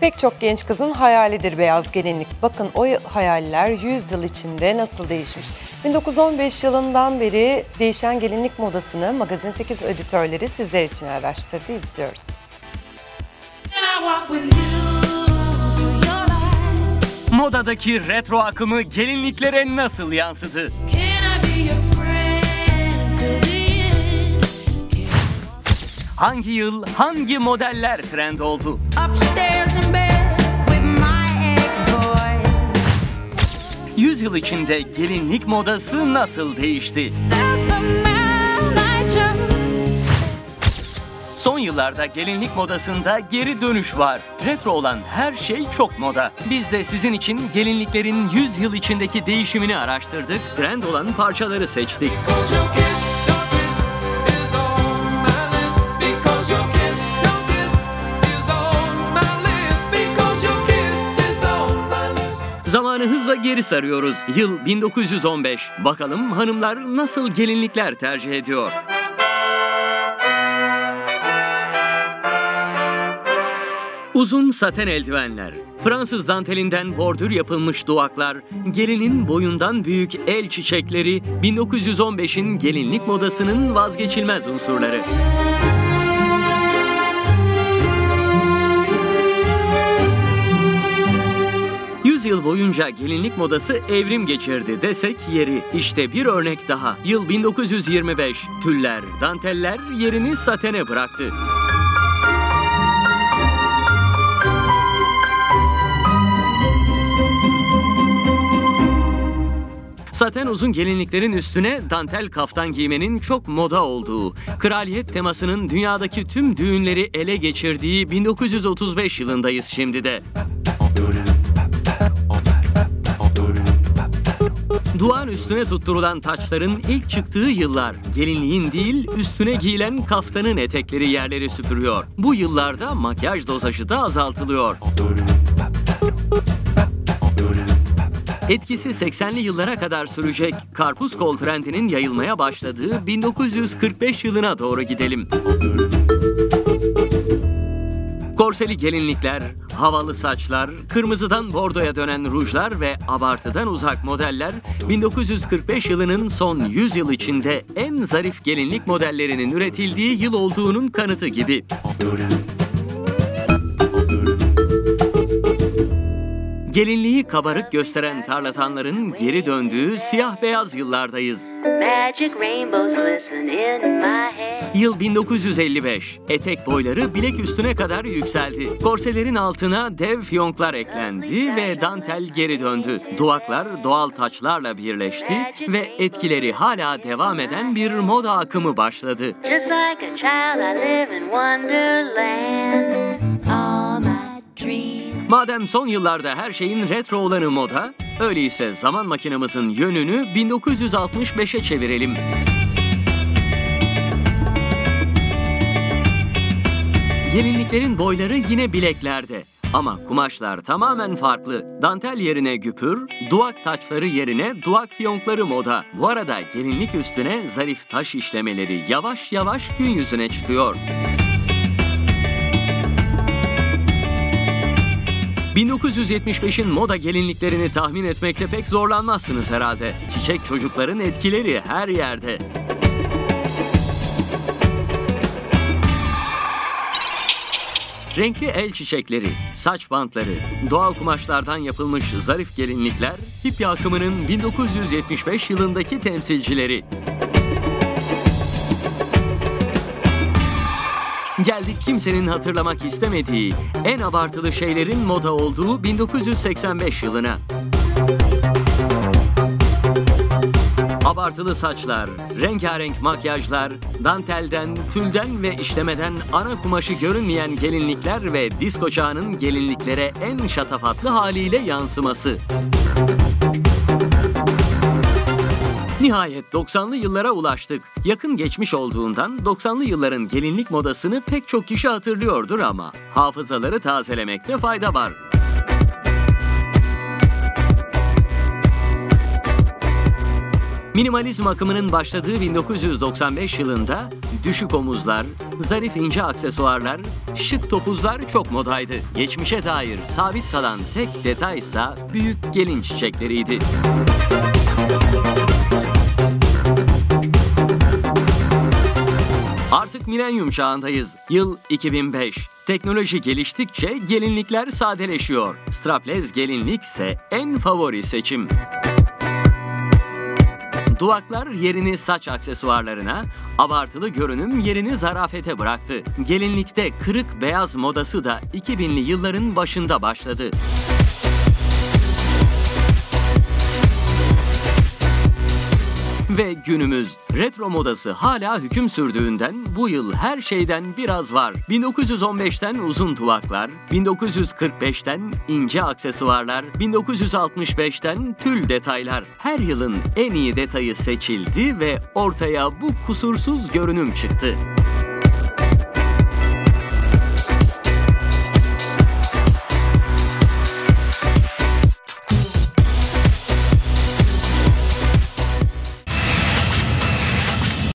Pek çok genç kızın hayalidir beyaz gelinlik. Bakın o hayaller 100 yıl içinde nasıl değişmiş. 1915 yılından beri değişen gelinlik modasını Magazin 8 editörleri sizler için araştırdı. İzliyoruz. Modadaki retro akımı gelinliklere nasıl yansıdı? Hangi yıl hangi modeller trend oldu? upstairs 100 yıl içinde gelinlik modası nasıl değişti? Son yıllarda gelinlik modasında geri dönüş var. Retro olan her şey çok moda. Biz de sizin için gelinliklerin 100 yıl içindeki değişimini araştırdık. Trend olan parçaları seçtik. Geri sarıyoruz. Yıl 1915. Bakalım hanımlar nasıl gelinlikler tercih ediyor? Uzun saten eldivenler, Fransız dantelinden bordür yapılmış duvaklar, gelinin boyundan büyük el çiçekleri 1915'in gelinlik modasının vazgeçilmez unsurları. Yüzyıl boyunca gelinlik modası evrim geçirdi desek yeri. İşte bir örnek daha. Yıl 1925. Tüller, danteller yerini satene bıraktı. Saten uzun gelinliklerin üstüne dantel kaftan giymenin çok moda olduğu, kraliyet temasının dünyadaki tüm düğünleri ele geçirdiği 1935 yılındayız şimdi de. Duan üstüne tutturulan taçların ilk çıktığı yıllar gelinliğin değil üstüne giyilen kaftanın etekleri yerleri süpürüyor. Bu yıllarda makyaj dozajı da azaltılıyor. Etkisi 80'li yıllara kadar sürecek karpuz kol trendinin yayılmaya başladığı 1945 yılına doğru gidelim. Korseli gelinlikler, havalı saçlar, kırmızıdan bordoya dönen rujlar ve abartıdan uzak modeller 1945 yılının son 100 yıl içinde en zarif gelinlik modellerinin üretildiği yıl olduğunun kanıtı gibi. Gelinliği kabarık gösteren tarlatanların geri döndüğü siyah beyaz yıllardayız. Magic rainbows glisten in my head. Yıl 1955. Etek boyları bilek üstüne kadar yükseldi. Korselerin altına dev fiyonklar eklendi ve dantel geri döndü. Duvaklar doğal taçlarla birleşti ve etkileri hala devam eden bir moda akımı başladı. Just like a child, I live in wonderland. Madem son yıllarda her şeyin retro olanı moda, öyleyse zaman makinamızın yönünü 1965'e çevirelim. Gelinliklerin boyları yine bileklerde. Ama kumaşlar tamamen farklı. Dantel yerine güpür, duvak taçları yerine duvak fiyonkları moda. Bu arada gelinlik üstüne zarif taş işlemeleri yavaş yavaş gün yüzüne çıkıyor. 1975'in moda gelinliklerini tahmin etmekte pek zorlanmazsınız herhalde. Çiçek çocukların etkileri her yerde. Renkli el çiçekleri, saç bantları, doğal kumaşlardan yapılmış zarif gelinlikler, hippi akımının 1975 yılındaki temsilcileri. Geldik kimsenin hatırlamak istemediği, en abartılı şeylerin moda olduğu 1985 yılına. Abartılı saçlar, rengarenk makyajlar, dantelden, tülden ve işlemeden ana kumaşı görünmeyen gelinlikler ve disko çağının gelinliklere en şatafatlı haliyle yansıması. Nihayet 90'lı yıllara ulaştık. Yakın geçmiş olduğundan 90'lı yılların gelinlik modasını pek çok kişi hatırlıyordur ama hafızaları tazelemekte fayda var. Minimalizm akımının başladığı 1995 yılında düşük omuzlar, zarif ince aksesuarlar, şık topuzlar çok modaydı. Geçmişe dair sabit kalan tek detay ise büyük gelin çiçekleriydi. Artık milenyum çağındayız. Yıl 2005. Teknoloji geliştikçe gelinlikler sadeleşiyor. Strapless gelinlik ise en favori seçim. Duvaklar yerini saç aksesuarlarına, abartılı görünüm yerini zarafete bıraktı. Gelinlikte kırık beyaz modası da 2000'li yılların başında başladı. Ve günümüz retro modası hala hüküm sürdüğünden bu yıl her şeyden biraz var. 1915'ten uzun duvaklar, 1945'ten ince aksesuarlar, 1965'ten tül detaylar. Her yılın en iyi detayı seçildi ve ortaya bu kusursuz görünüm çıktı.